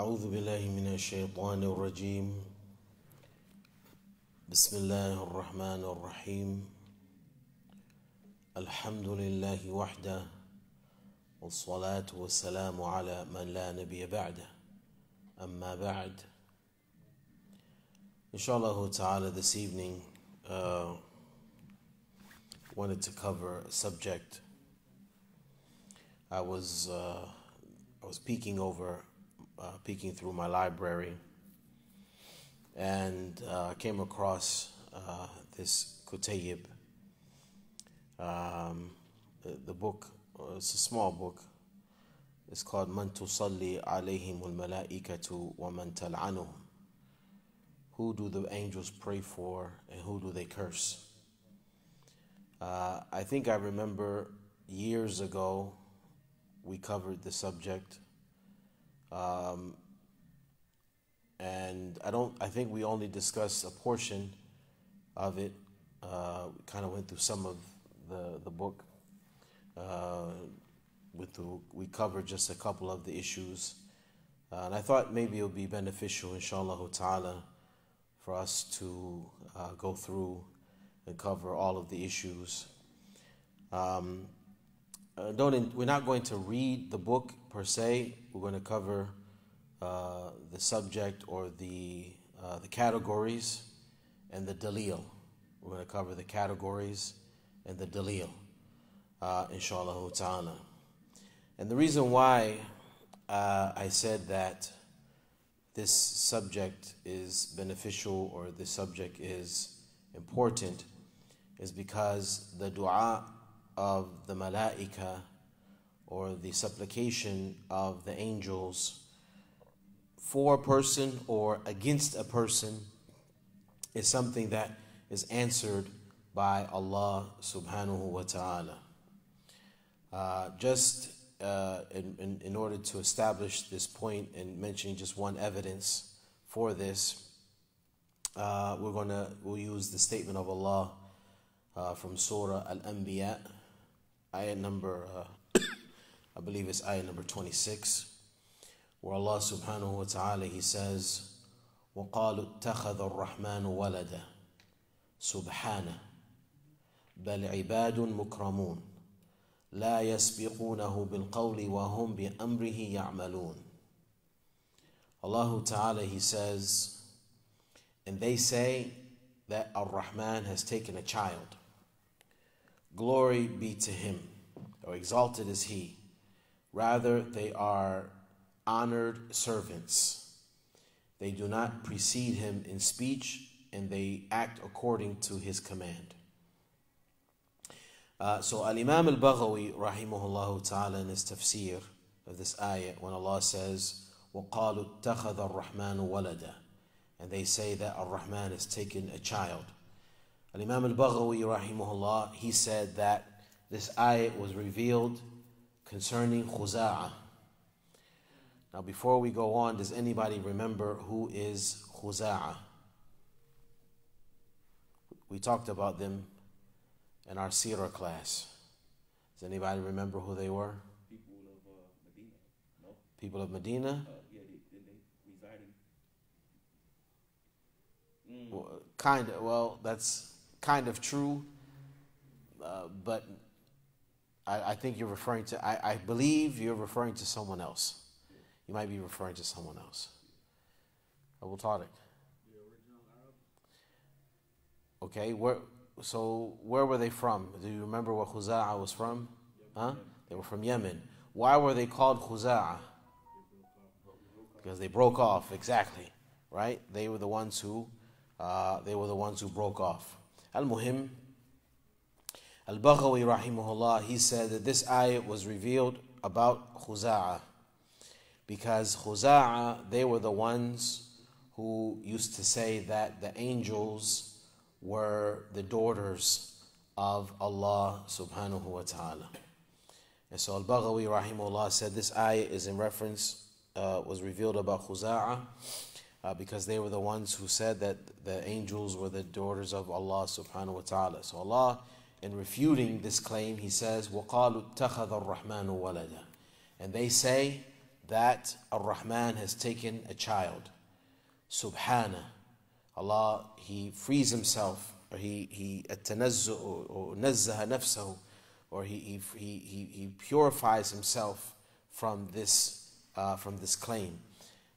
أعوذ بالله من الشيطان الرجيم. بسم الله الرحمن الرحيم. الحمد لله وحده والصلاة والسلام على من لا نبي بعده. أما بعد Inshallah ta'ala this evening uh, wanted to cover a subject. I was uh, I was peeking over uh, peeking through my library and uh, came across uh, this Kutayib. Um, the, the, book, uh, it's a small book. It's called Man Tusalli Alayhim al Malaikatu wa Man Tal'anuhum. Who do the angels pray for and who do they curse? Uh, I think I remember years ago we covered the subject. Um, and I don't. I think we only discussed a portion of it. Uh, we kind of went through some of the the book. Uh, with the, we covered just a couple of the issues, uh, and I thought maybe it would be beneficial, inshallah ta'ala, for us to uh, go through and cover all of the issues. Um, uh, don't in, we're not going to read the book per se. We're going to cover uh, the subject or the uh, the categories and the dalil. We're going to cover the categories and the dalil, uh, inshallah ta'ala. And the reason why uh, I said that this subject is beneficial or this subject is important is because the dua of the malaika or the supplication of the angels for a person or against a person is something that is answered by Allah subhanahu wa ta'ala. Uh, just uh, in, in, in, order to establish this point and mentioning just one evidence for this, uh, we're to we'll use the statement of Allah uh, from Surah Al-Anbiya, ayah number, uh, I believe it's ayah number 26 where Allah subhanahu wa ta'ala he says وقالوا اتخذ الرحمن ولدا سبحانه بل عباد مكرمون لا يسبقونه بالقول وهم بأمره يعملون Allah Ta'ala he says and they say that Ar-Rahman has taken a child glory be to him or exalted is he rather they are honored servants. They do not precede him in speech, and they act according to his command. Uh, so Al Imam Al Baghawi, rahimahullah ta'ala, in his tafsir of this ayah, when Allah says, وَقَالُوا اتَّخَذَ الرَّحْمَنُ وَلَدًا And they say that Ar-Rahman has taken a child. Al Imam Al Baghawi, rahimahullah, he said that this ayah was revealed concerning Khuza'ah. Now, before we go on, does anybody remember who is Khuza'ah? We talked about them in our Sirah class. Does anybody remember who they were? People of uh, Medina. No? People of Medina? Uh, yeah, they, they, they reside in. Mm. Well, kind of. Well, that's kind of true, uh, but I, I, think you're referring to. I, I believe you're referring to someone else. You might be referring to someone else. Abu Tariq. Okay, where, so where were they from? Do you remember where Khuza'a was from? Huh? They were from Yemen. Why were they called Khuza'a? Because they broke off, exactly. Right? They were the ones who uh, they were the ones who broke off. Al-Imam, Al-Baghawi rahimahullah, he said that this ayah was revealed about Khuza'a because Khuza'a, they were the ones who used to say that the angels were the daughters of Allah subhanahu wa ta'ala. And so Al-Baghawi rahimahullah said this ayah is in reference, uh, was revealed about Khuza'a uh, because they were the ones who said that the angels were the daughters of Allah subhanahu wa ta'ala. So Allah, in refuting this claim, He says, وَقَالُوا اتَّخَذَ الرَّحْمَنُ وَلَدًا And they say that Ar-Rahman has taken a child. Subhana. Allah, He frees Himself, or He, he التنزه, or نزه نفسه, or he, he, he, he purifies Himself from this, uh, from this claim.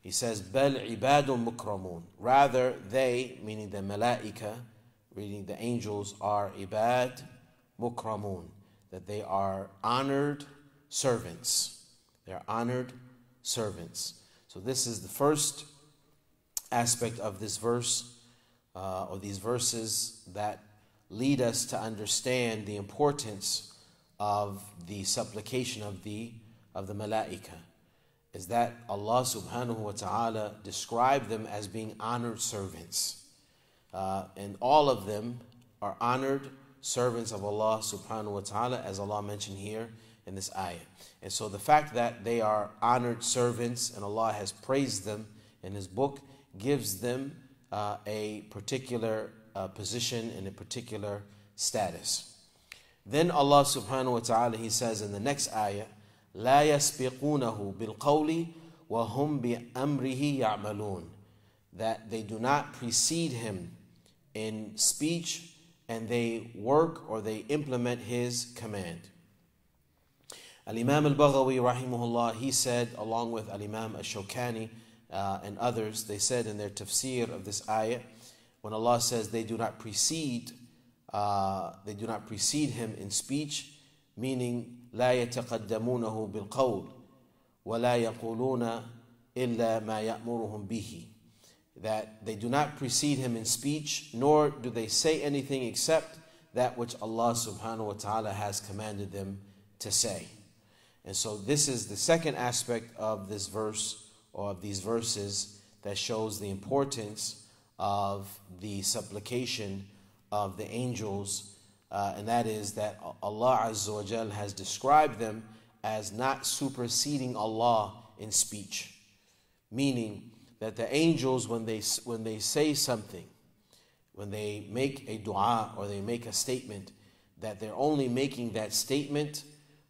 He says, بل عباد مكرمون. Rather, they, meaning the malaika, reading the angels, are ibad mukramun, that they are honored servants. They are honored servants. So this is the first aspect of this verse, uh, or these verses that lead us to understand the importance of the supplication of the of the malaika is that Allah subhanahu wa ta'ala described them as being honored servants. Uh, and all of them are honored servants of Allah subhanahu wa ta'ala, as Allah mentioned here in this ayah. And so the fact that they are honored servants and Allah has praised them in His book gives them uh, a particular uh, position and a particular status. Then Allah subhanahu wa ta'ala, He says in the next ayah, لا يسبقونه بالقول وهم بأمره يعملون that they do not precede him in speech and they work or they implement his command. Al-Imam al-Baghawi rahimahullah, he said along with Al-Imam al-Shawkani uh, and others, they said in their tafsir of this ayah, when Allah says they do not precede, uh, they do not precede him in speech, meaning لا يتقدمونه بالقول ولا يقولون إلا ما يأمرهم به that they do not precede him in speech nor do they say anything except that which Allah subhanahu wa ta'ala has commanded them to say. And so this is the second aspect of this verse or of these verses that shows the importance of the supplication of the angels uh, and that is that Allah Azza wa Jal has described them as not superseding Allah in speech. Meaning that the angels, when they, when they say something, when they make a dua or they make a statement, that they're only making that statement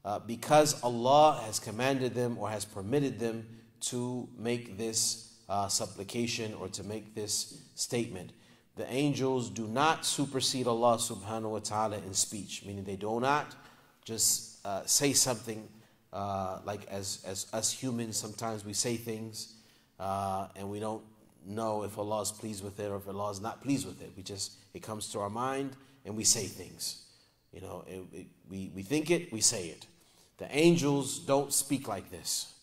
uh, because Allah has commanded them or has permitted them to make this uh, supplication or to make this statement. The angels do not supersede Allah subhanahu wa ta'ala in speech, meaning they do not just uh, say something uh, like as, as us humans, sometimes we say things uh, and we don't know if Allah is pleased with it or if Allah is not pleased with it. We just, it comes to our mind and we say things. You know, it, it, we, we think it, we say it. The angels don't speak like this.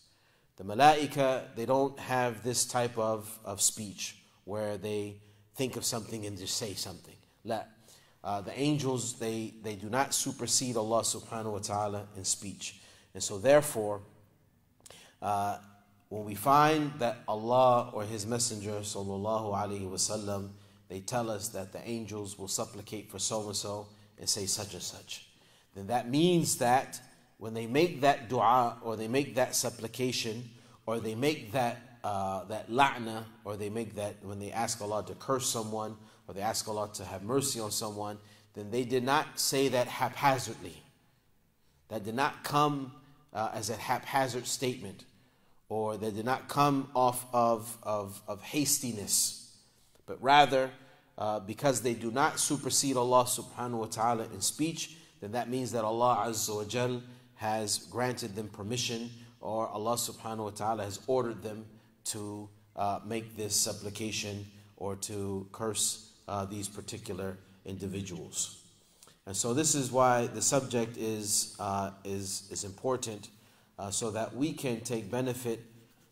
The malaika, they don't have this type of, of speech where they think of something and just say something. La. Uh, the angels, they, they do not supersede Allah subhanahu wa ta'ala in speech. And so, therefore, uh, when we find that Allah or His Messenger sallallahu alaihi wasallam, they tell us that the angels will supplicate for so and so and say such and such, then that means that when they make that dua or they make that supplication or they make that uh, that la'na, or they make that when they ask Allah to curse someone, or they ask Allah to have mercy on someone, then they did not say that haphazardly. That did not come uh, as a haphazard statement, or they did not come off of, of, of hastiness, but rather, uh, because they do not supersede Allah subhanahu wa ta'ala in speech, then that means that Allah Azza wa Jal has granted them permission, or Allah subhanahu wa ta'ala has ordered them to uh, make this supplication or to curse uh, these particular individuals. And so this is why the subject is, uh, is, is important uh, so that we can take benefit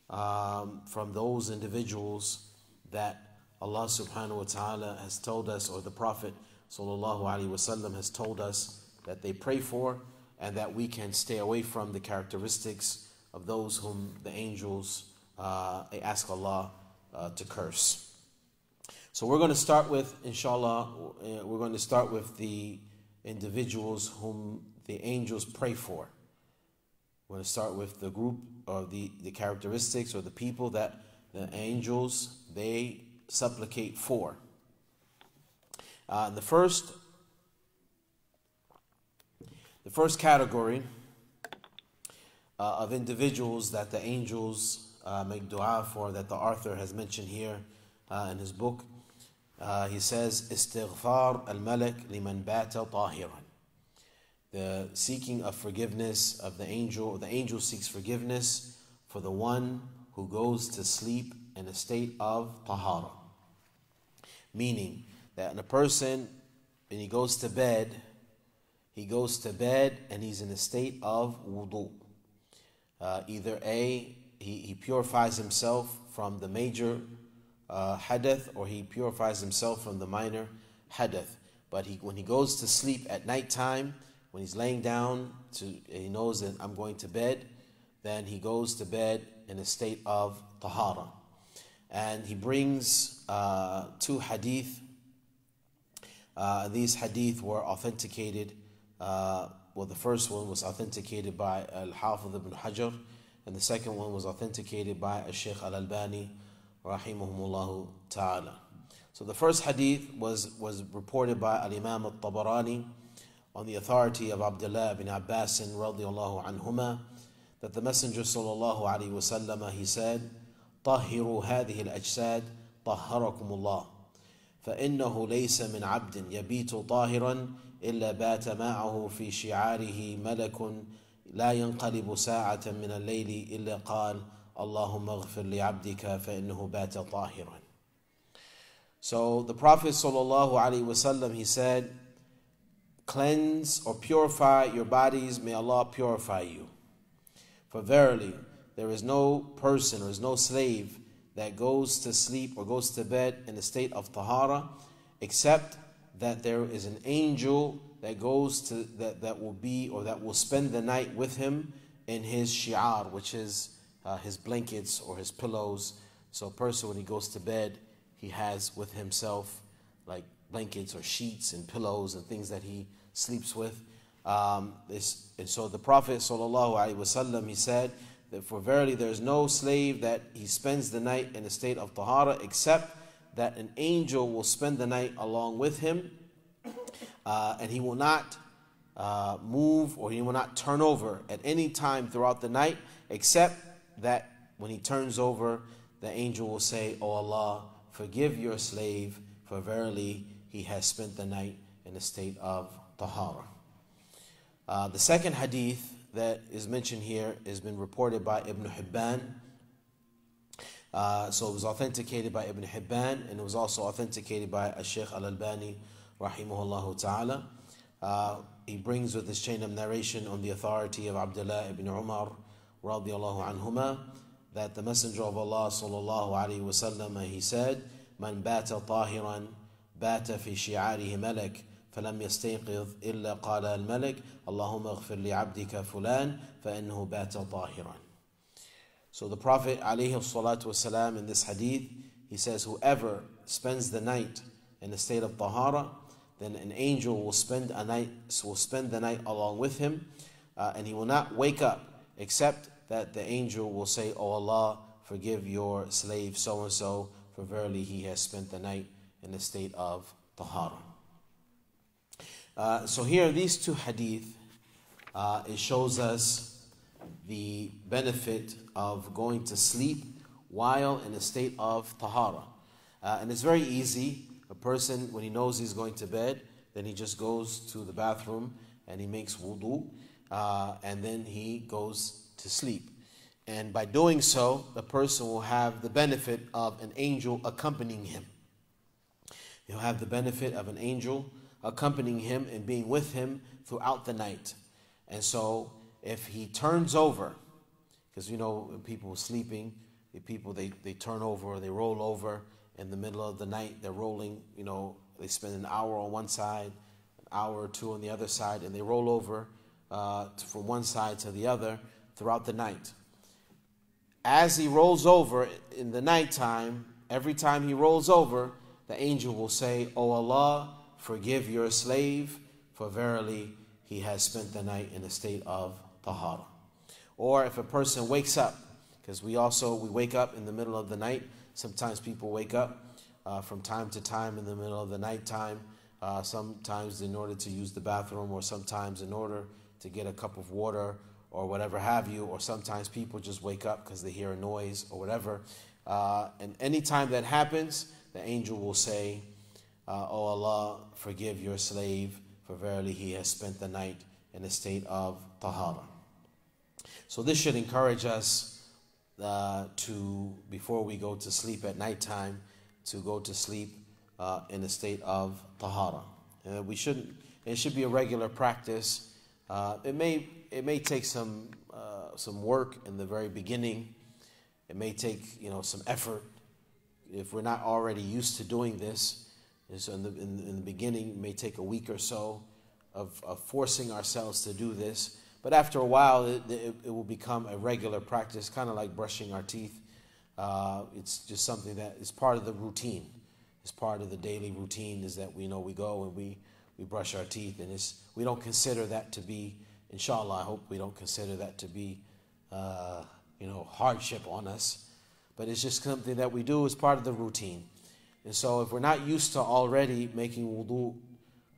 um, from those individuals that Allah subhanahu wa ta'ala has told us or the Prophet sallallahu alaihi wasallam has told us that they pray for and that we can stay away from the characteristics of those whom the angels uh, ask Allah uh, to curse. So we're going to start with, inshallah, uh, we're going to start with the individuals whom the angels pray for. We're going to start with the group of the, the characteristics or the people that the angels they supplicate for. Uh, the first, the first category uh, of individuals that the angels uh, make dua for that the author has mentioned here uh, in his book. Uh, he says, Istighfar al Malik liman bata tahiran. The seeking of forgiveness of the angel, the angel seeks forgiveness for the one who goes to sleep in a state of tahara. Meaning that a person, when he goes to bed, he goes to bed and he's in a state of wudu. Uh, either A, he, he purifies himself from the major uh, hadath or he purifies himself from the minor hadath. But he, when he goes to sleep at nighttime, when he's laying down, to, he knows that I'm going to bed, then he goes to bed in a state of tahara. And he brings uh, two hadith. Uh, these hadith were authenticated. Uh, well, the first one was authenticated by Al Hafidh ibn Hajar, and the second one was authenticated by Al Sheikh Al Albani, rahimahumullah ta'ala. So the first hadith was, was reported by Al Imam al Tabarani on the authority of Abdullah ibn Abbas radiallahu anhuma that the Messenger sallallahu alaihi wasallam he said, طهروا هذه الأجساد طهركم الله فإنه ليس من عبد يبيت طاهرا إلا بات معه في شعاره ملك لا ينقلب ساعة من الليل إلا قال اللهم اغفر لعبدك فإنه بات طاهرا So the Prophet sallallahu alaihi wasallam he said, cleanse or purify your bodies, may Allah purify you. For verily, there is no person or is no slave that goes to sleep or goes to bed in a state of tahara, except that there is an angel that goes to that, that will be or that will spend the night with him in his shi'ar, which is uh, his blankets or his pillows. So a person when he goes to bed, he has with himself like blankets or sheets and pillows and things that he sleeps with. Um, this, and so the Prophet ﷺ, he said that for verily there is no slave that he spends the night in a state of tahara except that an angel will spend the night along with him uh, and he will not uh, move or he will not turn over at any time throughout the night except that when he turns over the angel will say, O Allah, forgive your slave for verily he has spent the night in a state of tahara. Uh, the second hadith that is mentioned here has been reported by Ibn Hibban. Uh, so it was authenticated by Ibn Hibban and it was also authenticated by Sheikh Al Albani, rahimahullah ta'ala. Uh, he brings with this chain of narration on the authority of Abdullah ibn Umar radiallahu anhuma that the Messenger of Allah sallallahu alayhi wasallam he said, "Man bata tahiran bata fi shi'arihi malak." فلم يستيقظ إلا قال الملك اللهم اغفر لعبدك فلان فإنه بات طاهرا So the Prophet والسلام, in this hadith, he says, whoever spends the night in a state of tahara, then an angel will spend a night will spend the night along with him, uh, and he will not wake up except that the angel will say, "O oh Allah, forgive your slave so and so, for verily he has spent the night in a state of tahara." Uh, so here, these two hadith, uh, it shows us the benefit of going to sleep while in a state of tahara. Uh, and it's very easy. A person, when he knows he's going to bed, then he just goes to the bathroom and he makes wudu, uh, and then he goes to sleep. And by doing so, the person will have the benefit of an angel accompanying him. He'll have the benefit of an angel accompanying him and being with him throughout the night. And so if he turns over, because you know people sleeping, the people they, they turn over they roll over in the middle of the night, they're rolling, you know, they spend an hour on one side, an hour or two on the other side, and they roll over uh, from one side to the other throughout the night. As he rolls over in the nighttime, every time he rolls over, the angel will say, O Allah, Forgive your slave, for verily he has spent the night in a state of tahara. Or if a person wakes up, because we also we wake up in the middle of the night. Sometimes people wake up uh, from time to time in the middle of the night time. Uh, sometimes in order to use the bathroom, or sometimes in order to get a cup of water, or whatever have you, or sometimes people just wake up because they hear a noise or whatever. Uh, and anytime that happens, the angel will say, uh, O Allah, forgive your slave, for verily he has spent the night in a state of tahara. So this should encourage us uh, to, before we go to sleep at nighttime, to go to sleep uh, in a state of tahara. And we shouldn't, it should be a regular practice. Uh, it, may, it may take some, uh, some work in the very beginning. It may take you know, some effort if we're not already used to doing this. So in the, in, in the beginning, it may take a week or so of, of forcing ourselves to do this. But after a while, it, it, it will become a regular practice, kind of like brushing our teeth. Uh, it's just something that is part of the routine. It's part of the daily routine is that we know we go and we, we brush our teeth. And it's, we don't consider that to be, inshallah, I hope we don't consider that to be, uh, you know, hardship on us. But it's just something that we do as part of the routine. And so if we're not used to already making wudu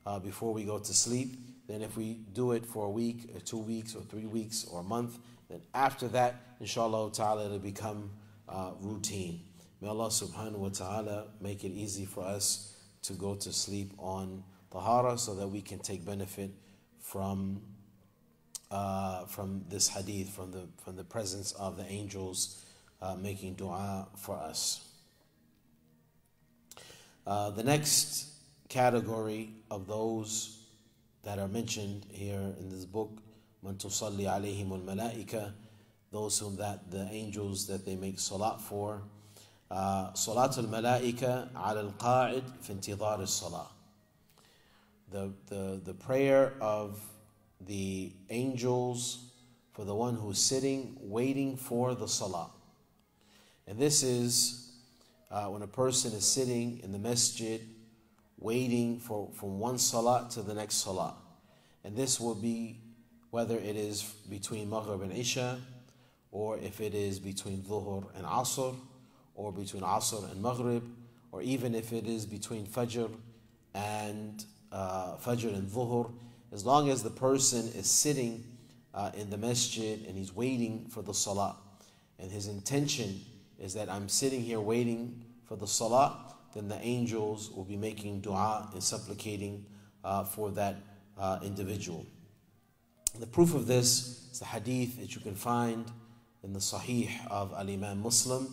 uh, before we go to sleep, then if we do it for a week or two weeks or three weeks or a month, then after that, inshallah ta'ala, it'll become uh, routine. May Allah subhanahu wa ta'ala make it easy for us to go to sleep on tahara so that we can take benefit from uh, from this hadith, from the from the presence of the angels uh, making dua for us. Uh, the next category of those that are mentioned here in this book, Man tusalli alayhim al those whom that the angels that they make salat for. Uh, salat al malaika ala al qa'id fi al salah. The, the, the prayer of the angels for the one who's sitting waiting for the salah. And this is uh, when a person is sitting in the masjid waiting for from one salah to the next salah. And this will be whether it is between Maghrib and Isha, or if it is between Dhuhr and Asr, or between Asr and Maghrib, or even if it is between Fajr and uh, Fajr and Dhuhr, as long as the person is sitting uh, in the masjid and he's waiting for the salah, and his intention is that I'm sitting here waiting for the salah, then the angels will be making dua and supplicating uh, for that uh, individual. The proof of this is the hadith that you can find in the Sahih of Al Imam Muslim,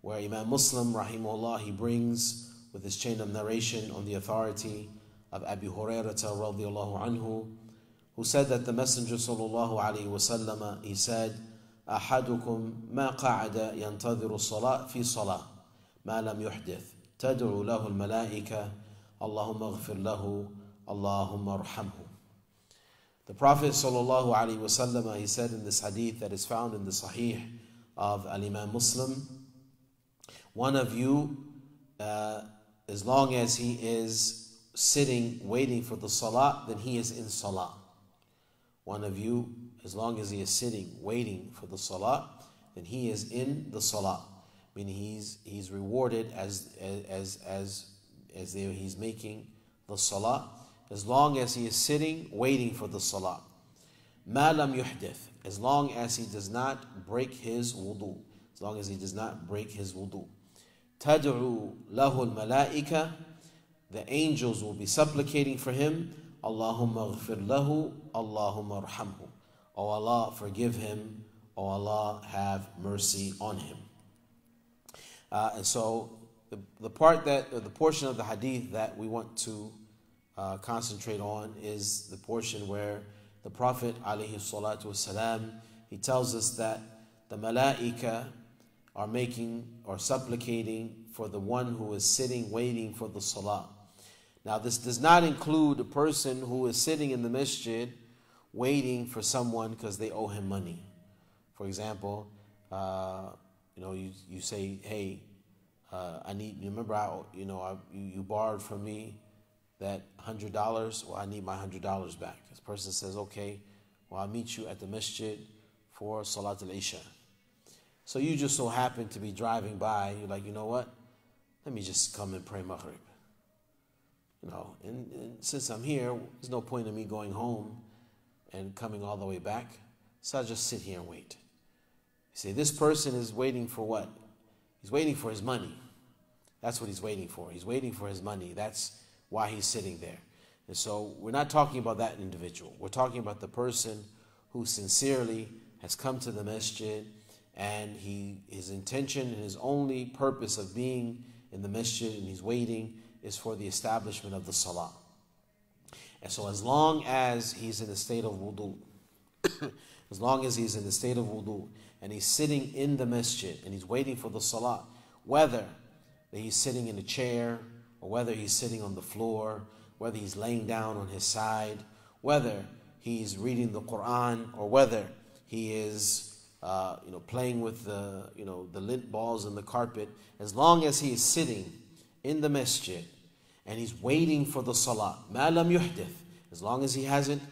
where Imam Muslim, rahimahullah, he brings with his chain of narration on the authority of Abu Hurairah radiallahu anhu, who said that the Messenger sallallahu alaihi wasallam he said, أحدكم ما قعد ينتظر الصلاة في صلاة ما لم يحدث تدعو له الملائكة اللهم اغفر له اللهم ارحمه The Prophet sallallahu alaihi wasallam he said in this hadith that is found in the Sahih of Al Imam Muslim, one of you, uh, as long as he is sitting waiting for the salah, then he is in salah. One of you, as long as he is sitting waiting for the salah, then he is in the salah. Meaning he's he's rewarded as as as as he's making the salah. As long as he is sitting waiting for the salah. Ma lam yuhdith. As long as he does not break his wudu. As long as he does not break his wudu. Tad'u lahu al the angels will be supplicating for him. Allahumma ghfir lahu Allahumma arhamhu O Allah, forgive him. O Allah, have mercy on him. Uh, and so the, the part that, the portion of the hadith that we want to uh, concentrate on is the portion where the Prophet alayhi salatu wasalam, he tells us that the malaika are making or supplicating for the one who is sitting waiting for the salah. Now this does not include a person who is sitting in the masjid waiting for someone because they owe him money. For example, uh, you know, you, you say, hey, uh, I need, you remember, I, you know, I, you, you borrowed from me that $100, well, I need my $100 back. This person says, okay, well, I'll meet you at the masjid for Salat al-Isha. So you just so happen to be driving by, you're like, you know what? Let me just come and pray Maghrib. You know, and, and since I'm here, there's no point in me going home and coming all the way back. So I'll just sit here and wait. You say, this person is waiting for what? He's waiting for his money. That's what he's waiting for. He's waiting for his money. That's why he's sitting there. And so we're not talking about that individual. We're talking about the person who sincerely has come to the masjid and he his intention and his only purpose of being in the masjid and he's waiting is for the establishment of the salah. And so as long as he's in the state of wudu, as long as he's in the state of wudu and he's sitting in the masjid and he's waiting for the salah, whether he's sitting in a chair or whether he's sitting on the floor, whether he's laying down on his side, whether he's reading the Quran or whether he is uh, you know, playing with the, you know, the lint balls in the carpet, as long as he is sitting in the masjid and he's waiting for the salah, ma lam yuhdith, as long as he hasn't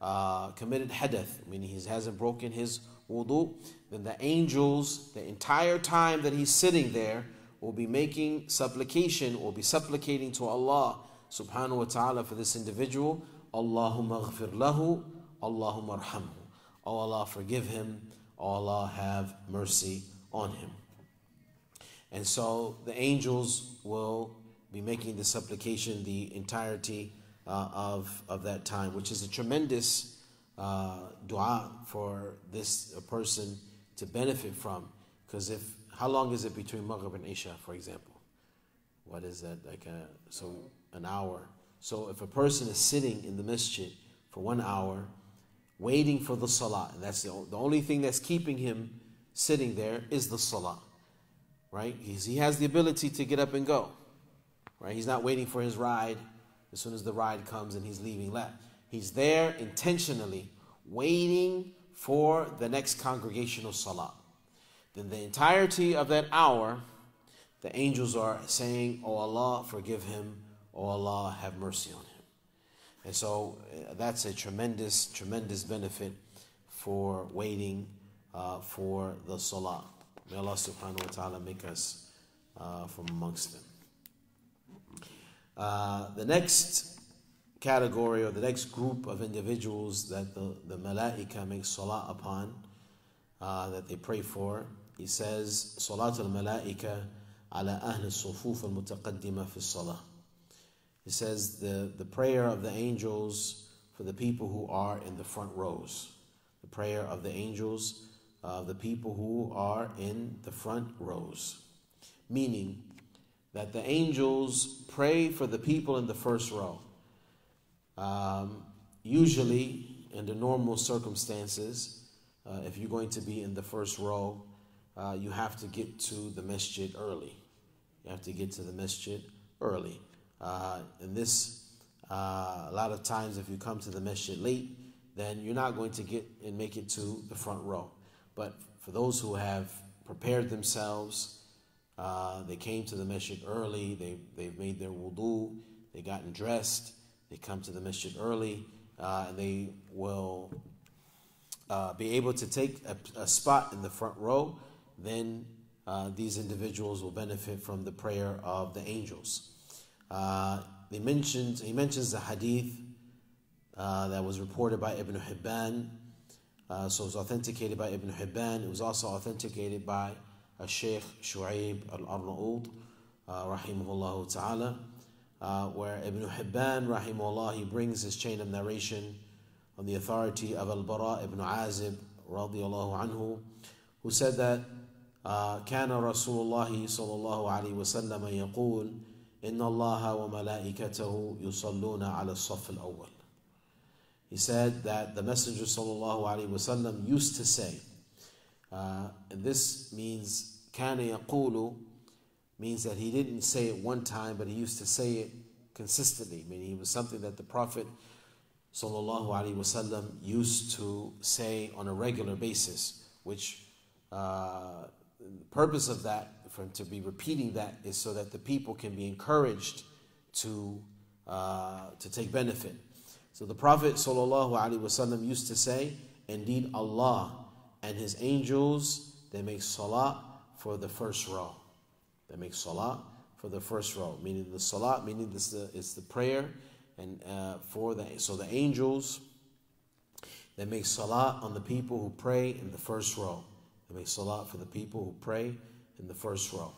uh, committed hadath, meaning he hasn't broken his wudu, then the angels, the entire time that he's sitting there, will be making supplication, will be supplicating to Allah subhanahu wa ta'ala for this individual. Allahumma ghafir lahu, Allahumma arhamhu. Oh Allah, forgive him. Oh Allah, have mercy on him. And so the angels will be making the supplication the entirety uh, of, of that time, which is a tremendous uh, dua for this person to benefit from. Because if how long is it between Maghrib and Isha, for example? What is that? Like a, so an hour. So if a person is sitting in the masjid for one hour, waiting for the salah, and that's the, the only thing that's keeping him sitting there is the salah, right? He's, he has the ability to get up and go, right? He's not waiting for his ride as soon as the ride comes and he's leaving left. He's there intentionally waiting for the next congregational salah. Then the entirety of that hour, the angels are saying, Oh Allah, forgive him. Oh Allah, have mercy on him. And so uh, that's a tremendous, tremendous benefit for waiting uh, for the salah. May Allah subhanahu wa ta'ala make us uh, from amongst them. Uh, the next category or the next group of individuals that the, the malaika make salah upon, uh, that they pray for, he says, Salat al malaika ala ahl sufuf al mutaqaddima fi salah. He says the, the prayer of the angels for the people who are in the front rows. The prayer of the angels of the people who are in the front rows. Meaning that the angels pray for the people in the first row. Um, usually, in the normal circumstances, uh, if you're going to be in the first row, uh, you have to get to the masjid early. You have to get to the masjid early. Uh, and this, uh, a lot of times, if you come to the masjid late, then you're not going to get and make it to the front row. But for those who have prepared themselves, uh, they came to the masjid early, they, they've made their wudu, they gotten dressed, they come to the masjid early, uh, and they will uh, be able to take a, a, spot in the front row, then uh, these individuals will benefit from the prayer of the angels. Uh, they mentioned, he mentions the hadith that was reported by Ibn Hibban. So it was authenticated by Ibn Hibban. It was also authenticated by Sheikh Shu'aib al-Arna'ut, uh, rahimahullah ta'ala, uh, where Ibn Hibban, rahimahullah, he brings his chain of narration on the authority of Al-Bara ibn Azib, radiallahu anhu, who said that كان رسول الله صلى الله عليه وسلم يقول إن الله وملائكته يصلون على الصف الأول He said that the Messenger صلى الله عليه وسلم used to say uh, and this means كان يقول means that he didn't say it one time, but he used to say it consistently. Meaning it was something that the Prophet sallallahu alaihi wasallam used to say on a regular basis, which uh, the purpose of that for him to be repeating that is so that the people can be encouraged to, uh, to take benefit. So the Prophet ﷺ used to say, Indeed, Allah and His angels, they make salah for the first row. They make salah for the first row, meaning the salah, meaning this the, it's the prayer, and uh, for the so the angels, They make salat on the people who pray in the first row. They make salat for the people who pray in the first row.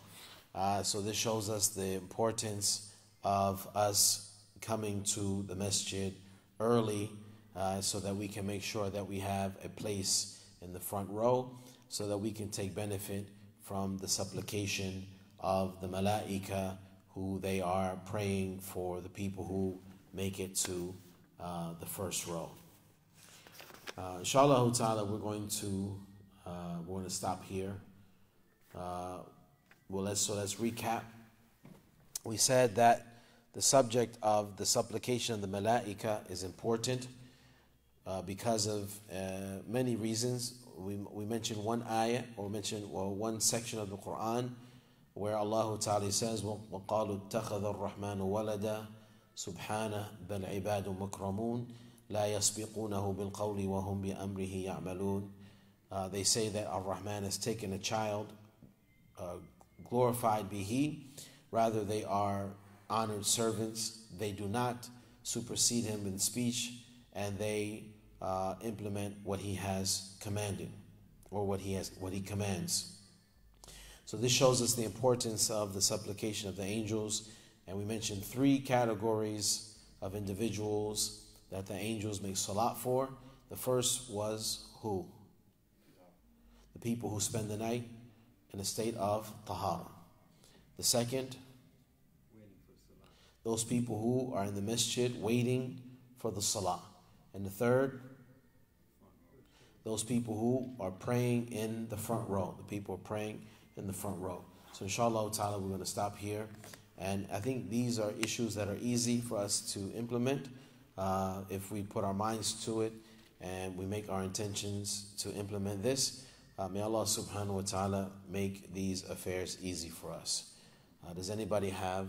Uh, so this shows us the importance of us coming to the masjid early uh, so that we can make sure that we have a place in the front row so that we can take benefit from the supplication of the malaika who they are praying for the people who make it to uh, the first row. Uh, inshallah ta'ala, we're going to uh, we're going to stop here. Uh, well, let's so let's recap. We said that the subject of the supplication of the malaika is important uh, because of uh, many reasons We, we mentioned one ayah or mentioned well, one section of the Quran where Allah Ta'ala says, وَقَالُوا اتَّخَذَ الرَّحْمَنُ وَلَدًا سُبْحَانَهُ بَلْ عِبَادٌ مُكْرَمُونَ لا يسبقونه بالقول وهم بأمره يعملون uh, They say that Ar-Rahman has taken a child, uh, glorified be He. Rather, they are honored servants. They do not supersede Him in speech, and they uh, implement what He has commanded, or what He has what He commands. So this shows us the importance of the supplication of the angels, and we mentioned three categories of individuals that the angels make salat for. The first was who? The people who spend the night in a state of tahara. The second, those people who are in the masjid waiting for the salah. And the third, those people who are praying in the front row. The people are praying in the front row. So inshallah ta'ala we're going to stop here. And I think these are issues that are easy for us to implement uh, if we put our minds to it and we make our intentions to implement this. Uh, may Allah subhanahu wa ta'ala make these affairs easy for us. Uh, does anybody have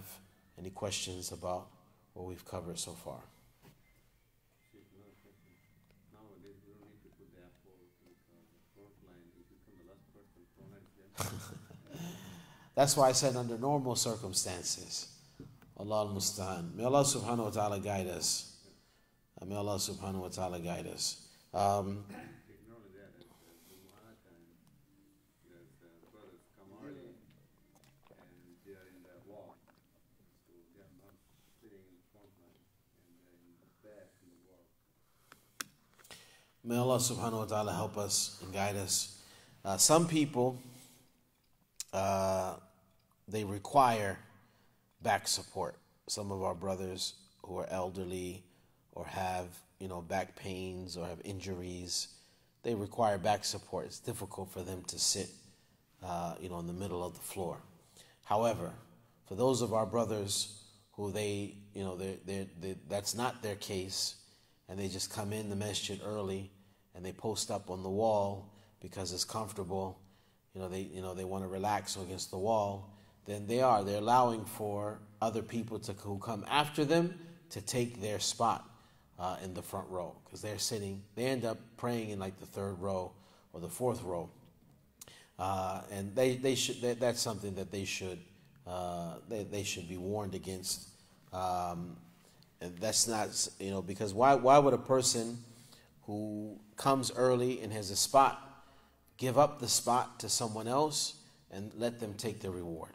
any questions about what we've covered so far? Nowadays, we don't need to put the apple like, uh, the front line. If you come the last person, front line is there. That's why I said under normal circumstances. Allah al-Musta'an. May Allah subhanahu wa ta'ala guide us. Uh, May Allah subhanahu wa ta'ala guide us. Um. May Allah subhanahu wa ta'ala help us and guide us. Uh, some people, uh, they require back support. Some of our brothers who are elderly or have, you know, back pains or have injuries, they require back support. It's difficult for them to sit, uh, you know, in the middle of the floor. However, for those of our brothers who they, you know, they they they that's not their case, and they just come in the masjid early and they post up on the wall because it's comfortable, you know, they you know they want to relax against the wall, then they are they're allowing for other people to who come after them to take their spot uh, in the front row because they're sitting. They end up praying in like the third row or the fourth row, uh, and they they should that, that's something that they should uh, they they should be warned against. Um, and that's not you know because why why would a person who comes early and has a spot give up the spot to someone else and let them take the reward?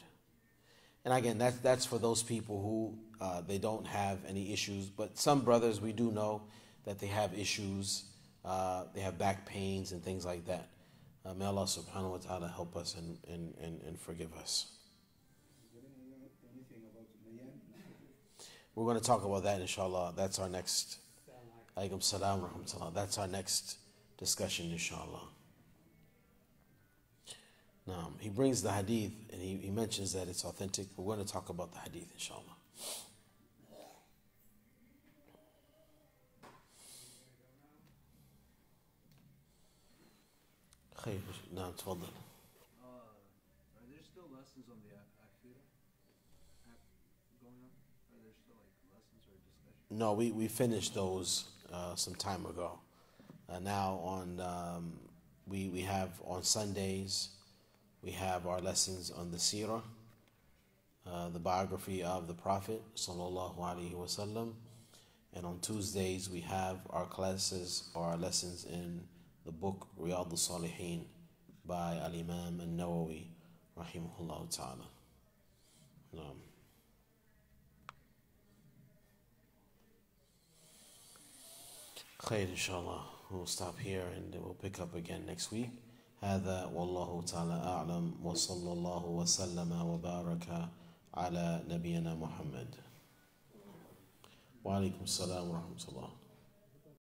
And again, that's that's for those people who uh, they don't have any issues. But some brothers, we do know that they have issues. Uh, they have back pains and things like that. Uh, may Allah Subhanahu wa Taala help us and, and, and, and forgive us. We're going to talk about that, inshallah. That's our next. Alaikum salam. That's our next discussion, inshallah. Now, he brings the hadith and he, he mentions that it's authentic. We're going to talk about the hadith, inshallah. خير نعم تفضل Uh, are there still lessons on the A- Akira app going on? Are there still like lessons or discussion? No, we, we finished those uh, some time ago. Uh, now on um, we we have on Sundays we have our lessons on the seerah, uh, the biography of the Prophet sallallahu alaihi wasallam, And on Tuesdays, we have our classes or our lessons in the book Riyadh al-Salihin by Al-Imam al-Nawawi, rahimahullah ta'ala. Um, خير إن شاء الله we'll stop here and we'll pick up again next week هذا والله تعالى أعلم وصلى الله وسلم وبارك على نبينا محمد. وعليكم السلام ورحمة الله.